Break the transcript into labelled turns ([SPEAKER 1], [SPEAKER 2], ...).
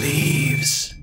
[SPEAKER 1] Leaves.